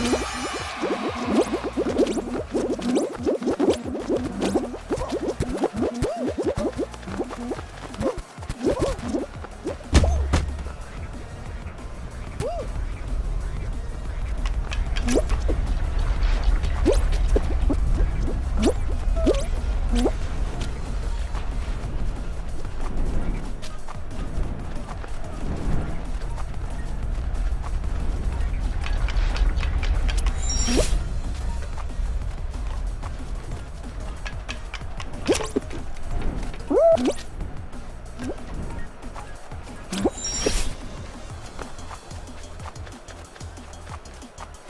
Oh,